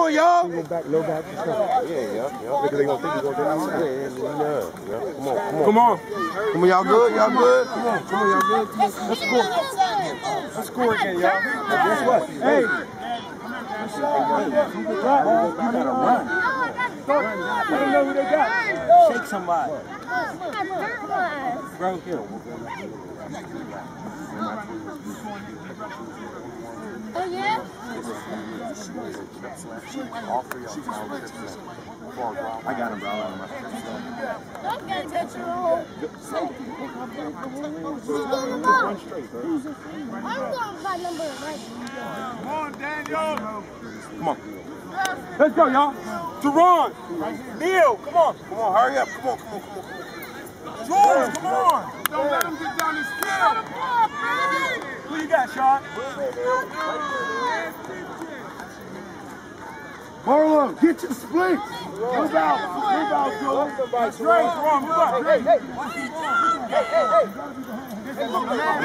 on, y'all. Go back, no back. Yeah, yeah, yeah. Because they gonna think you're going down. Yeah, yeah, yeah, yeah. Come on, come on. Come on. Come on, y'all good? Y'all good? Come on, come on, y'all good? Let's score. Let's score again, y'all. Now, guess what? Hey. You gotta run. Let them know who they got. Shake somebody. Bro, here. Oh yeah? I got him, bro. Don't get touch your hole. Who's going to? I'm going by number right. Come on, Daniel. Come on. Let's go, y'all. Teron. Neil, come on. Come on, hurry up. Come on, come on, come on. George, come on. Don't let him get down his kill. Who you got, Sean? Marlon, get your split. Move out. Move out, George. That's right. On, move out. Hey, hey, hey. Hey, hey, the man.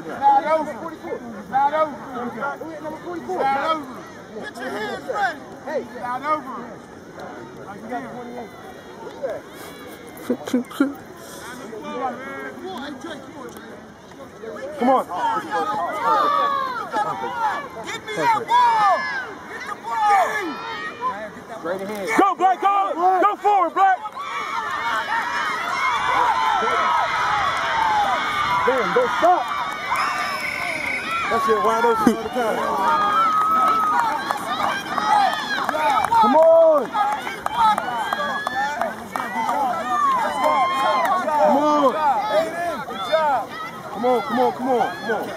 Slide over. Slide over. Slide over. Get your hands ready. Hey, slide over. Come on. Get me that ball. Straight ahead. Go, Black. Go. Go forward, Black. Damn, don't stop. That shit wide open all the time. Come on. Come on, come on, come on, come on.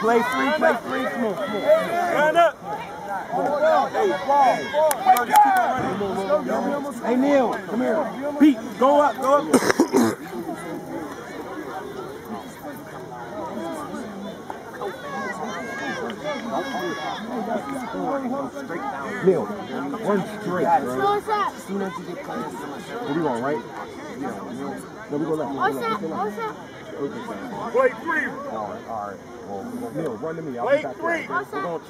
Play three, play three, come on, come on. Line up. Hey, Neil, come here. Pete, go up, go up. Neil, one straight, bro. What's? As soon as you get past Where we going, right? Yeah. No, we go left. What's We go left. What's that? Okay, fine. Play three. All right, all right. Well, Neil, run to me. I'll be back. What's We're going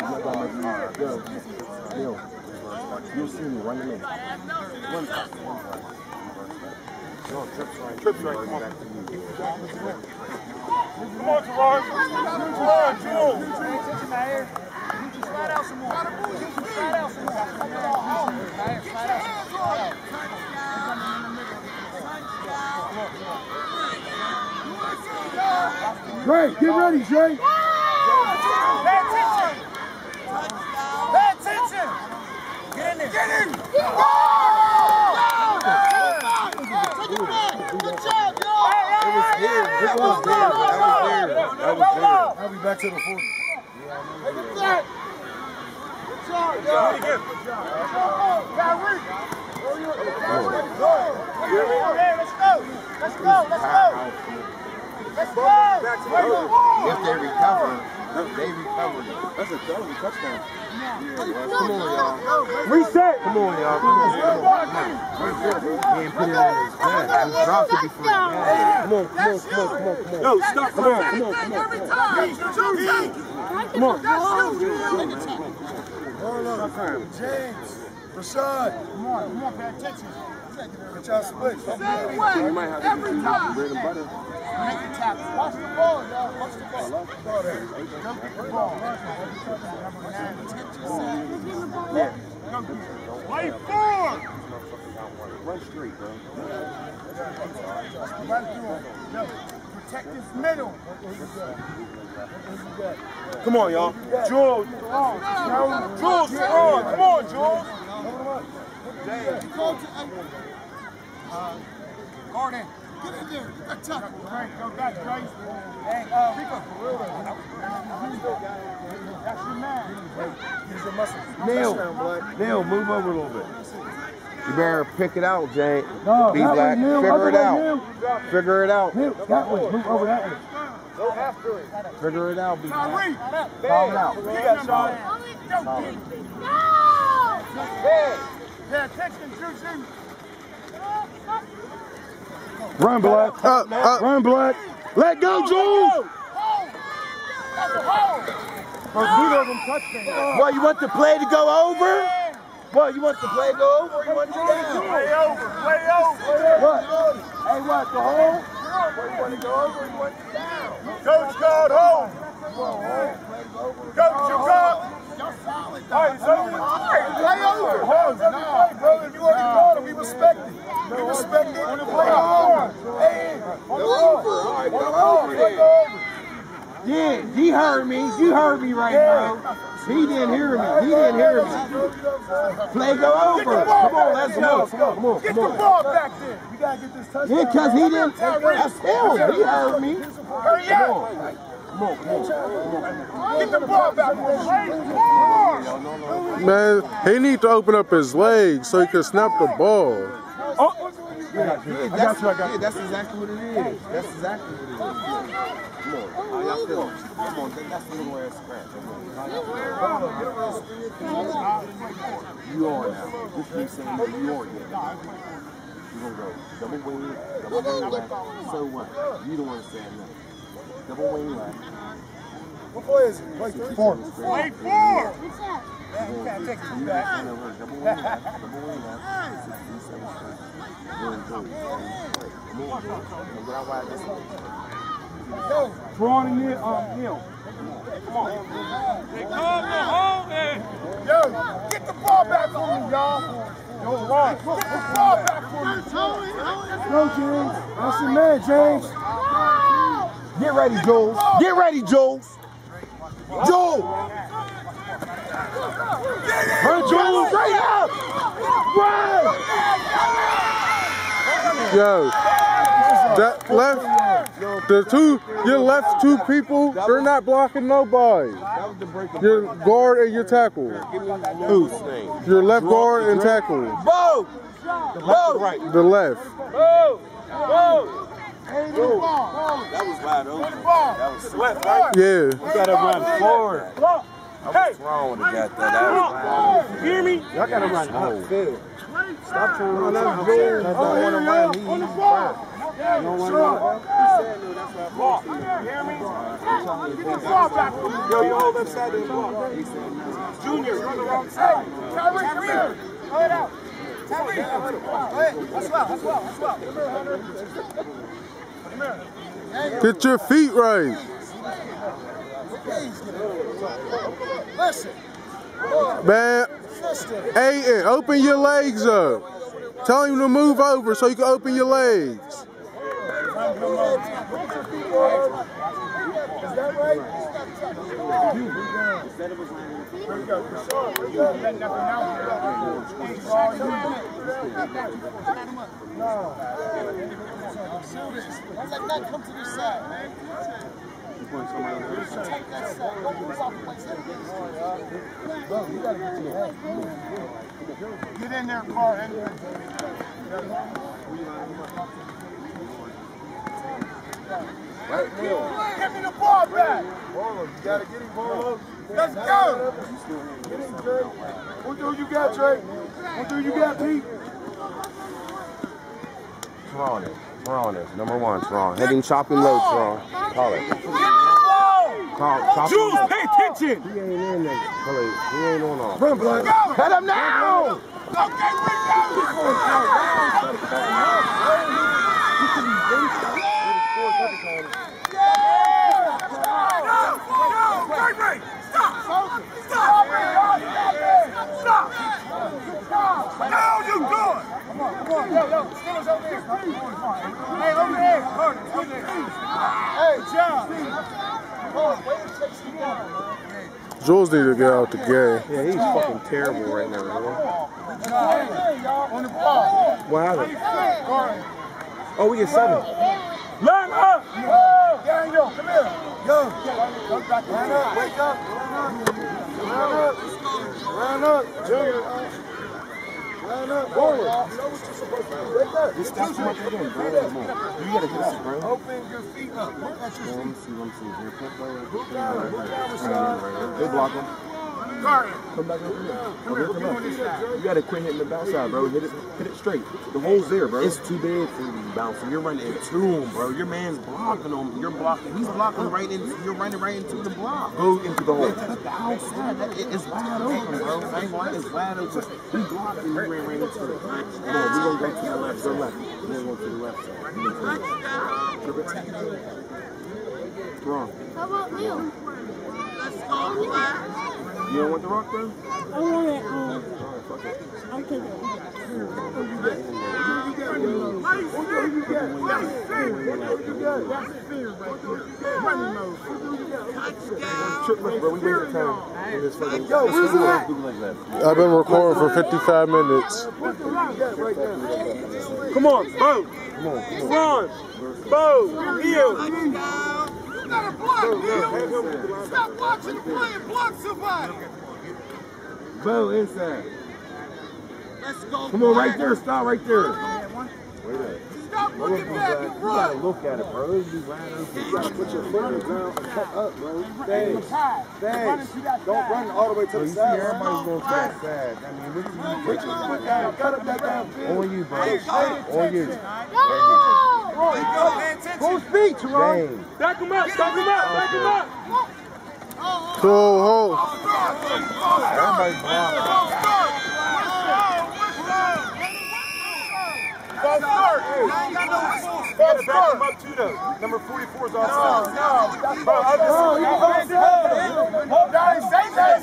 my- all right, Yo, Neil, you'll see me. Run to me. Trips right. Trips right. Come on. Come Gerard. Come on, Jules. Dre, get ready, Dre. Pay attention. Pay attention. Get in there. Get in. It was there. It was there. That was there. That was there. I'll be back to the 40. If they recover, they recover. That's a that was a touchdown. Come on, y'all. Reset. Come on, y'all. Come on, come on. He ain't put it on his back. He dropped it before he got it. Come on, come on, come on, come on, come on. No, stop. Come on, come on, come on. Come on. Come on. James, Rashad. Come on, come on, pay attention. Get y'all split. You might have to do some bread and butter. Watch the ball, y'all. Watch the ball. Ball there. Go get the ball. Play four. Run straight, bro. Right through him. Protect this middle. Come on, y'all. Jules. Jules, you're on. Come on, Jules. Gordon, get in there. Get that tackle. Right, go back, Grace. Hey, uh, Rico. That's your man. Use your muscles. Neil, Neil, move over a little bit. You better pick it out, Jay. No, Be that way, black. Neil. Figure Other it out. Neil. Figure it out. Neil, that way. Move over that way. Go after it. Figure it out, be black. Tyree. Calm out. You got Sean. No! Pay attention, Juju. Run, Black. Up, up. Run, Black. Let go, Jules. First neither of them touchdowns. What, you want the play to go over? What, you want the play to go over or you want it down? Play over. Play over. What? Hey, what, the hole? What, you want to go over or you want it down? Coach called home. Coach, you called. All right, so Play over. Nah, brother, you already called it. We respect it. We respect it. Play over. Hey, Go over. All right, go over then. Yeah, he heard me. You heard me right now. He didn't hear me. He didn't hear me. Play go over. Come on, let's go. Come on, come on, Get the ball back there. We gotta get this touchdown. Yeah, because he didn't. That's him. He heard me. Hurry Come up. on. Come on, come on. Get the ball back. Man, he need to open up his legs so he can snap the ball. Yeah, that's, yeah, that's exactly what it is. That's exactly what it is. Come on. How y'all feel? Come on, that's a little ass scratch. You on now. Just keep saying that you on yet. You gonna go double wing, double wing left. So what? You don't want to say nothing. Double wing left. What play is it? Play three. Four. What's Play that? Can't take two back. Double wing left. Double wing left. 67 straight. Going through. Come on, bro. Now get out wide this way. Drawn in here, um, Neil. Yo, get the ball back from me, y'all. Yo, Ron, get the ball back from me. Go, James. That's your man, James. Get ready, Jules. Get ready, Jules. Jules. Run, Jules. Straight up. Run. Yo, that left, the two, your left two people, they're not blocking nobody. That was the break of Your guard and your tackle. Who's name? Your left guard and tackle. Bo. Bo. Right. The left. The ball. That was wide open. That was left, right? Yeah. You gotta run forward. I was wrong with that. That was wide open. Hear me? Y'all gotta run upfield. Stop trying to run that's upfield. Jules. Don't Oh, want to yeah, run. He, on the he's ball. fine. You don't want to run. He said no. That's why I Get the ball back from me. Yo, you hold that side of the ball. Junior, you're on the wrong side. Tyreek, come here. Throw it out. Tyreek. Hey, that's well, that's well, that's well. Get your feet right. Listen, Man. Aiden, open your legs up. Tell him to move over so you can open your legs. Is that right? Come to this side, man. Take that side. Don't move off the place. Bro, you gotta get to the head. Get in there, Carl. Right, Neil. Give me the ball back. You gotta get him, Barlow. Let's go. Get him, Drake. What do you got, Drake? What do you got, Pete? Toronto. Toronto. Number one, Toronto. Heading chopping low, Toronto. Call it. Call, chop Jules, pay attention. He ain't in there. It. He ain't on off. Run, Black. Cut him now! Now you good. Hey, over there. Hey, John. Oh, wait a second. Jules need to get out the game. Yeah, he's fucking terrible right now, man. On. What happened? Oh, we get seven. Line up. Daniel, come here. Yo. Line up. Wake up. Line up. Line up. Junior. Line up. Forward. You know what you're supposed to do. Wake up. This that's what you're doing, bro. Come on. You gotta get up, bro. Open your feet up. Look at your Let feet. me see, let me see. Here, put the Move down. Move down, Rashad. Good block him. Guard. Come back over here. Over here, come up. You gotta quit hitting the bounce side, bro. Hit it, hit it straight. The hole's there, bro. It's too big for you to bounce. You're running into him, bro. Your man's blocking him. You're blocking. He's blocking right into. You're running right into the block. Go into the hole. The outside, that, it, it's wide open, bro. I ain't lying, it's wide open. He blocked and he ran right into it. Come on, we gonna go to the left. Go left. We gonna go to the left side. We gonna go to the left. Wrong. How about you? You don't want the rock, bro? I want it. Um, Alright, fuck it. I'll take it. Triplets, bro. We wasted time. We just fucking- Yo, where's it at? Do like that. I've been recording for 55 minutes. Come on, Bo. Run. Bo. Heel. Stop watching the play and block somebody. Bo, inside. Uh, Let's go. Come on, right there. Stop right there. Stop looking back and You gotta look at it, bro. Open. You gotta put your foot on the ground and cut up, bro. Thanks. Thanks. Don't run all the way to So the side. everybody's going to that side. I mean, do you Put your foot down. Cut up that down. On you, bro. On you. No! Full speed, Teron. Back him up. Back him up. Back him up. Cool hole. Everybody's blocking. False start. False start. him up too, though. Number 44 is offside. No, no. Bro, I just... No, you can't say that. No, he say that.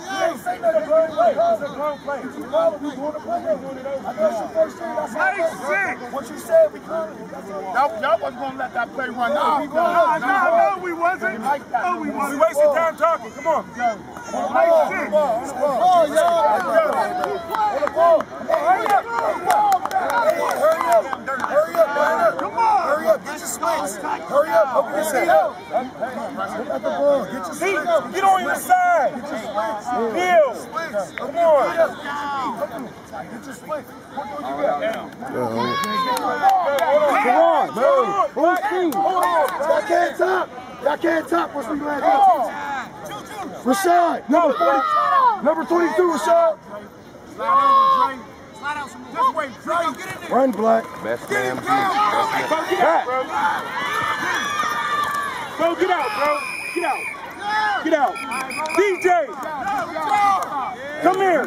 He ain't say nothing. Bro. It's a grown play. You know we doing the play. I know it's your first time. That's how it. Nice What you said, we coming. Y'all, y'all wasn't gonna let that play run. No, no, no, no, we wasn't. No, we wasn't. We wasted time talking. Come on. Nice shit. Oh, Hurry up. Hurry up. Hurry up. Hurry up. Hurry up. Get. Hurry up. Open your seat up. Look at the ball. Get your See, swings get on your side. Get your swings. Heel. Come on. Get your swings. What do you got? Come on, move. Full speed. Y'all can't top. Y'all can't top once we land up. Rashad. Number 40. Number 22, Rashad. Just wait, Dre. Run, Black. Best man, Go get out, bro. Go get out, bro. Get out. Get out. DJ. Come here.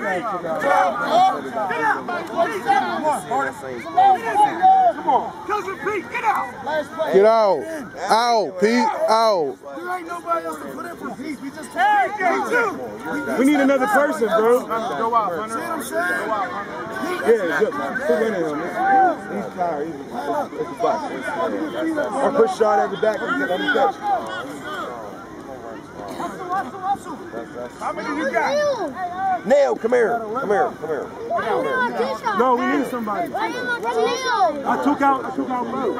Come on. Cousin Pete, get out. Last play. Get out. Out, Pete. Out. There ain't nobody else to put in for Pete. We just Hey, J2. We need another person, bro. Go out, See what I'm saying? Yeah, good. Quit running him. He's tired. He's it's a box. I push shot at the back and get on the catch. How many you got? Nail, come here. Come here. Come here. No, we need somebody. I took out, I took out Mo.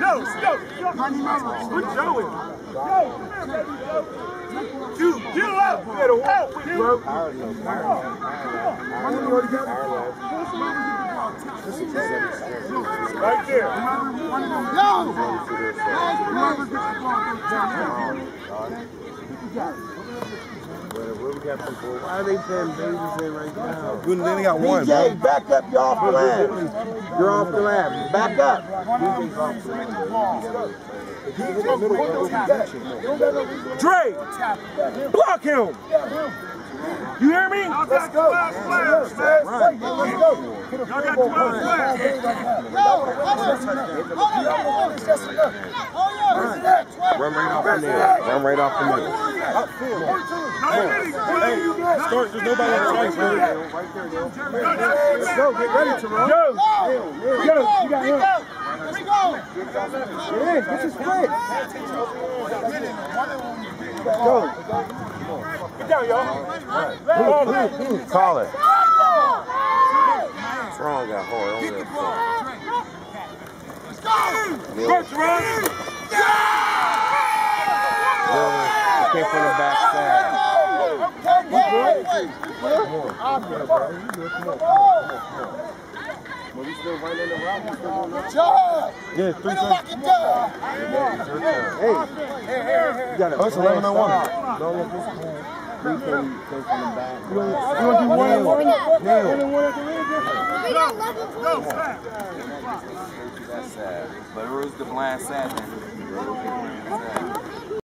No, no, come here, baby, Joe. Dude, get up. You gotta walk with bro. Right there. Why are they putting babies in right now? Good, then they got one, DJ, back up. You're off the lab. You're off the lab. Back up. Dre, block him. You hear me? Let's go. Let's go. Let's go. Put a Y'all got 12 on. flags. It's just enough. Where's it at? Run right off the middle. Run right off the middle. No, really, Dre. Start, there's nobody on the right, bro. Let's go, get ready, Teron. Yo, yo, you got him. Here we go. Get in, get your split. Get down, y'all. Ball it. Call it. Strong got hard on that side. Go, Teron. Came from the back side. but we still running route. We still going job. Yeah, three to lock it down. You got it. Oh, it's 11 on one. No, look, this We came, came from the back. You want to do one and one? Now. One and one at the end? We got 11 points. That's sad. But it was the blind sad.